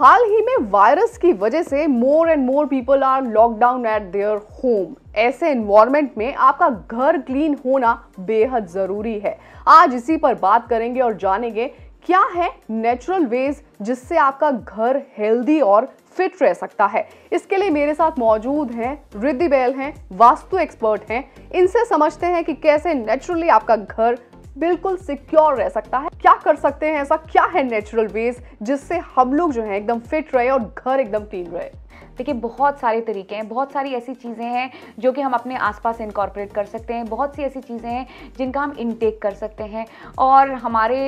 हाल ही में वायरस की वजह से more and more people are lockdown at their home ऐसे इन्वायरमेंट में आपका घर क्लीन होना बेहद ज़रूरी है। आज इसी पर बात करेंगे और जानेंगे क्या है नेचुरल वेज जिससे आपका घर हेल्दी और फिट रह सकता है। इसके लिए मेरे साथ मौजूद हैं, रिद्धि बैल हैं, वास्तु एक्सपर्ट हैं। इनसे समझते हैं कि कैसे नेचुरली आपका घर बिल्कुल सिक्योर रह सकता है। क्या कर सकते हैं ऐसा? क्या है नेचुरल वेज जिससे हम लोग जो है एकदम फिट रहे और घर एकदम क्लीन रहे? देखिए बहुत सारे तरीके हैं बहुत सारी ऐसी चीज़ें हैं जो कि हम अपने आसपास इनकॉर्पोरेट कर सकते हैं बहुत सी ऐसी चीज़ें हैं जिनका हम इनटेक कर सकते हैं। और हमारे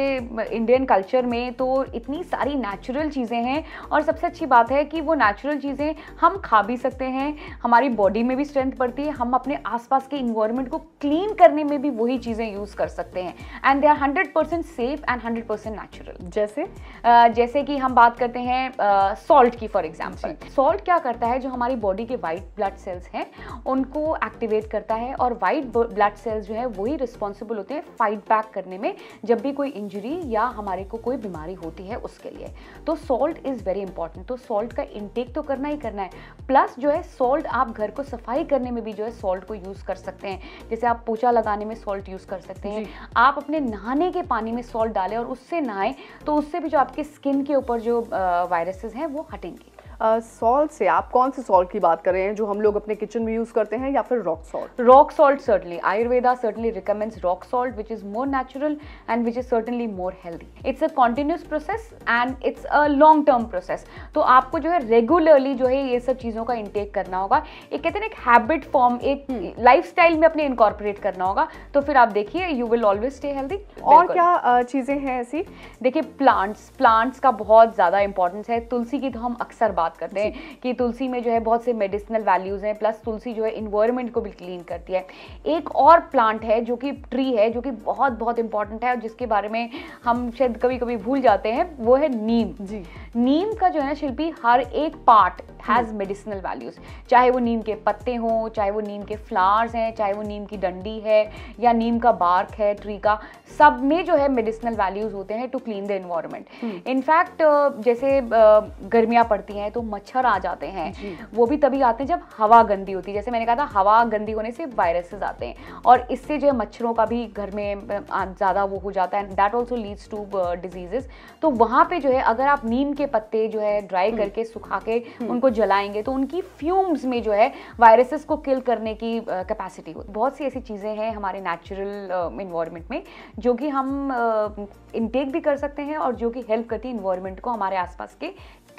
इंडियन कल्चर में तो इतनी सारी नेचुरल चीज़ें हैं और सबसे अच्छी बात है कि वो नेचुरल चीज़ें हम खा भी सकते हैं हमारी बॉडी में भी स्ट्रेंथ बढ़ती है हम अपने आसपास के इन्वायरमेंट को क्लीन करने में भी वही चीज़ें यूज़ कर सकते हैं। And they are hundred percent safe and hundred percent natural जैसे? uh, जैसे कि हम बात करते हैं सॉल्ट uh, की फॉर एग्ज़ाम्पल सॉल्ट क्या करता है जो हमारी बॉडी के वाइट ब्लड सेल्स हैं उनको एक्टिवेट करता है और वाइट ब्लड सेल्स जो है वही रिस्पॉन्सिबल होते हैं फाइट बैक करने में जब भी कोई इंजरी या हमारे को कोई बीमारी होती है उसके लिए। तो सॉल्ट इज़ वेरी इंपॉर्टेंट तो सॉल्ट का इंटेक तो करना ही करना है। प्लस जो है सॉल्ट आप घर को सफ़ाई करने में भी जो है सॉल्ट को यूज़ कर सकते हैं। जैसे आप पोछा लगाने में सॉल्ट यूज़ कर सकते हैं। आप अपने नहाने के पानी में सॉल्ट डालें और उससे नहाएँ तो उससे भी जो आपके स्किन के ऊपर जो वायरसेस हैं वो हटेंगे। सॉल्ट से आप कौन से सॉल्ट की बात कर रहे हैं जो हम लोग अपने किचन में यूज़ करते हैं या फिर rock salt rock salt certainly Ayurveda certainly recommends rock salt which is more natural and which is certainly more healthy it's a continuous process and it's a long term process तो आपको जो है regularly जो है ये सब चीज़ों का इंटेक करना होगा। एक कहते हैं एक हैबिट फॉर्म एक लाइफ. स्टाइल में अपने इनकॉर्पोरेट करना होगा। तो फिर आप देखिए you will always stay healthy और क्या चीज़ें हैं ऐसी? देखिए प्लांट्स प्लांट्स का बहुत ज़्यादा इंपॉर्टेंस है। तुलसी की तो हम अक्सर बात करते हैं कि तुलसी में जो है बहुत से मेडिसिनल वैल्यूज़ हैं प्लस तुलसी जो है इन्वायरमेंट को भी क्लीन करती है। एक और प्लांट है जो कि ट्री है जो कि बहुत बहुत इंपॉर्टेंट है और जिसके बारे में हम शायद कभी कभी भूल जाते हैं वो है नीम। जी। नीम का जो है ना शिल्पी हर एक पार्ट हैज़ मेडिसिनल वैल्यूज़ चाहे वो नीम के पत्ते हों चाहे वो नीम के फ्लावर्स हैं चाहे वो नीम की डंडी है या नीम का बार्क है ट्री का सब में जो है मेडिसिनल वैल्यूज़ होते हैं to clean the environment in fact जैसे गर्मियाँ पड़ती हैं तो मच्छर आ जाते हैं। वो भी तभी आते हैं जब हवा गंदी होती है। जैसे मैंने कहा था हवा गंदी होने से वायरसेस आते हैं। और इससे जो है मच्छरों का भी घर में ज़्यादा वो हो जाता है। That also leads to diseases तो वहाँ पे जो है अगर आप नीम के पत्ते जो है ड्राई हम्म। करके सुखा के हम्म। उनको जलाएँगे तो उनकी फ्यूम्स में जो है वायरसेस को किल करने की कैपेसिटी हो बहुत सी ऐसी चीज़ें हैं हमारे नेचुरल इन्वायरमेंट में जो कि हम इनटेक भी कर सकते हैं और जो कि हेल्प करती है इन्वायरमेंट को हमारे आसपास के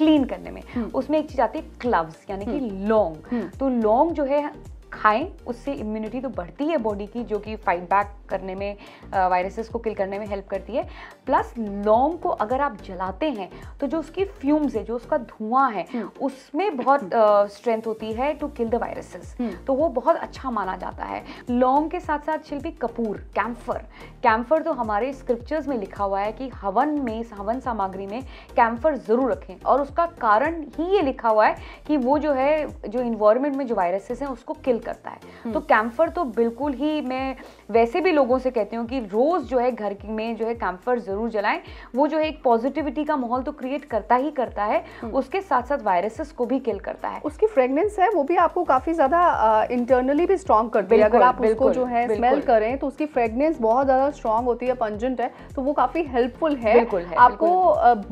क्लीन करने में। हम्म। उसमें एक चीज़ आती है क्लव्स यानी कि लौंग तो लौंग जो है खाएँ उससे इम्यूनिटी तो बढ़ती है बॉडी की जो कि फाइट बैक करने में वायरसेस को किल करने में हेल्प करती है। प्लस लौंग को अगर आप जलाते हैं तो जो उसकी फ्यूम्स है जो उसका धुआँ है हम्म। उसमें बहुत स्ट्रेंथ होती है टू किल द वायरसेस तो वो बहुत अच्छा माना जाता है। लौंग के साथ साथ शिल्पी कपूर कैम्फर कैम्फर तो हमारे स्क्रिप्चर्स में लिखा हुआ है कि हवन में हवन सामग्री में कैम्फर ज़रूर रखें। और उसका कारण ही ये लिखा हुआ है कि वो जो है जो इन्वायरमेंट में जो वायरसेस हैं उसको किल करता है। हम्म। तो कैम्फर तो बिल्कुल ही मैं वैसे भी लोगों से कहती हूँ कि रोज़ जो है घर में जो है कैम्फर ज़रूर जलाएँ। वो जो है एक पॉजिटिविटी का माहौल तो क्रिएट करता ही करता है। हम्म। उसके साथ साथ वायरसेस को भी किल करता है। उसकी फ्रेगनेंस है वो भी आपको काफ़ी ज़्यादा इंटरनली भी स्ट्रॉन्ग करती है। अगर आप उसको जो है स्मेल करें तो उसकी फ्रेगनेंस बहुत ज़्यादा स्ट्रॉन्ग होती है पंजेंट है तो वो काफ़ी हेल्पफुल है। बिल्कुल आपको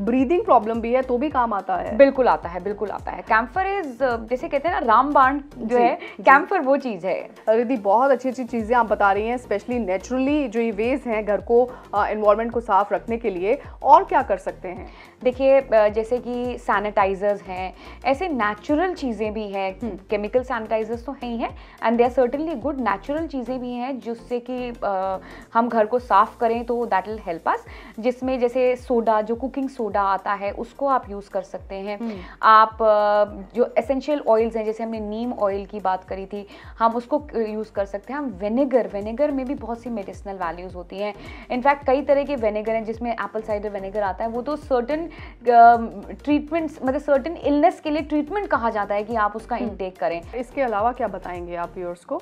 ब्रीदिंग प्रॉब्लम भी है तो भी काम आता है। बिल्कुल आता है बिल्कुल आता है। कैम्फर इज़ जैसे कहते हैं ना रामबाण जो है कैम्फर वो चीज़ है। दीदी बहुत अच्छी अच्छी चीज़ें आप बता रही हैं स्पेशली नेचुरली जो ये वेज हैं घर को इन्वायरमेंट को साफ़ रखने के लिए और क्या कर सकते हैं? देखिए जैसे कि सैनिटाइजर्स हैं ऐसे नेचुरल चीज़ें भी हैं। केमिकल सैनिटाइजर्स तो हैं ही हैं and they are certainly good natural चीज़ें भी हैं जिससे कि हम घर को साफ़ करें तो दैट विल हेल्प अस जिसमें जैसे सोडा जो कुकिंग सोडा आता है उसको आप यूज़ कर सकते हैं। हम्म। आप जो एसेंशियल ऑयल्स हैं जैसे हमने नीम ऑयल की बात करी थी हम उसको यूज़ कर सकते हैं। हम वेनेगर वेनेगर में भी बहुत सी मेडिसिनल वैल्यूज़ होती हैं। इनफैक्ट कई तरह के वेनेगर हैं जिसमें एप्पल साइडर वेनेगर आता है। वो तो सर्टन ट्रीटमेंट्स मतलब सर्टन इलनेस के लिए ट्रीटमेंट कहा जाता है कि आप उसका इंटेक हम्म। करें। इसके अलावा क्या बताएँगे आप व्यूअर्स को?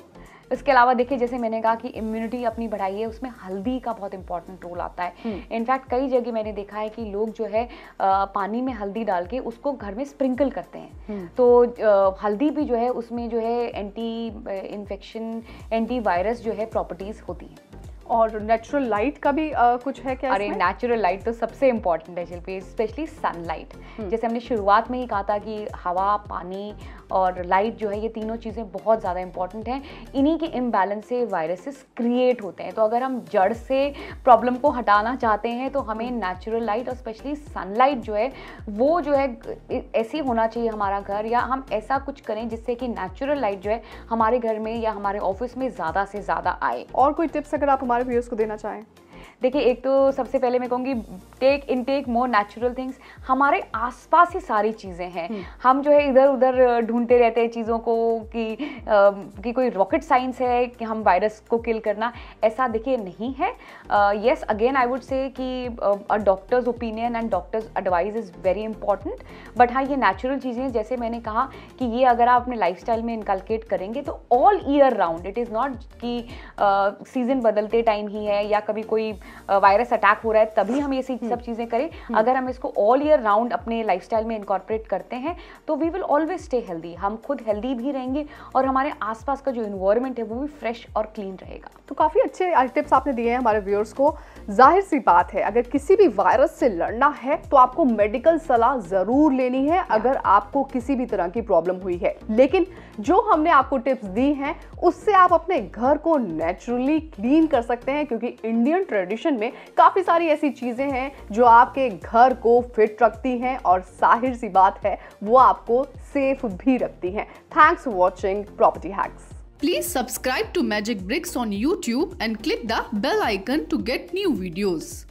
इसके अलावा देखिए जैसे मैंने कहा कि इम्यूनिटी अपनी बढ़ाई है उसमें हल्दी का बहुत इंपॉर्टेंट रोल आता है। इनफैक्ट कई जगह मैंने देखा है कि लोग जो है पानी में हल्दी डाल के उसको घर में स्प्रिंकल करते हैं। तो हल्दी भी जो है उसमें जो है एंटी इन्फेक्शन एंटी वायरस जो है प्रॉपर्टीज़ होती हैं। और नेचुरल लाइट का भी आ, कुछ है क्या अरे नेचुरल लाइट तो सबसे इंपॉर्टेंट है शिल्पी स्पेशली सनलाइट जैसे हमने शुरुआत में ही कहा था कि हवा पानी और लाइट जो है ये तीनों चीज़ें बहुत ज़्यादा इंपॉर्टेंट हैं। इन्हीं के इम्बैलेंस से वायरसेस क्रिएट होते हैं। तो अगर हम जड़ से प्रॉब्लम को हटाना चाहते हैं तो हमें नेचुरल लाइट और स्पेशली सनलाइट जो है वो जो है ऐसी होना चाहिए हमारा घर या हम ऐसा कुछ करें जिससे कि नेचुरल लाइट जो है हमारे घर में या हमारे ऑफ़िस में ज़्यादा से ज़्यादा आए। और कोई टिप्स अगर आप हमारे व्यूअर्स को देना चाहें। देखिए एक तो सबसे पहले मैं कहूँगी take in take more natural things हमारे आसपास ही सारी चीज़ें हैं। हम्म। हम जो है इधर उधर ढूंढते रहते हैं चीज़ों को कि आ, कि कोई रॉकेट साइंस है कि हम वायरस को किल करना। ऐसा देखिए नहीं है। Yes again I would say कि a doctor's opinion and doctor's advice is very important but हाँ ये नेचुरल चीज़ें जैसे मैंने कहा कि ये अगर आप अपने लाइफ में इनकलकेट करेंगे तो all year round it is not कि सीज़न बदलते टाइम ही है या कभी कोई वायरस अटैक हो रहा है तभी हम ये हम्म। सब चीज़ें करें हम्म। अगर हम इसको ऑल ईयर राउंड अपने लाइफ में इनकॉर्पोरेट करते हैं तो we will always stay healthy हम खुद हेल्दी भी रहेंगे और हमारे आसपास का जो इन्वायरमेंट है वो भी फ्रेश और क्लीन रहेगा तो काफ़ी अच्छे टिप्स आपने दिए हैं हमारे व्यूअर्स को ज़ाहिर सी बात है अगर किसी भी वायरस से लड़ना है तो आपको मेडिकल सलाह ज़रूर लेनी है अगर आपको किसी भी तरह की प्रॉब्लम हुई है। लेकिन जो हमने आपको टिप्स दी हैं उससे आप अपने घर को नेचुरली क्लीन कर सकते हैं क्योंकि इंडियन ट्रेडिशन में काफ़ी सारी ऐसी चीज़ें हैं जो आपके घर को फिट रखती हैं और ज़ाहिर सी बात है वो आपको सेफ़ भी रखती हैं। Thanks for watching property hacks Please subscribe to Magic Bricks on YouTube and click the bell icon to get new videos.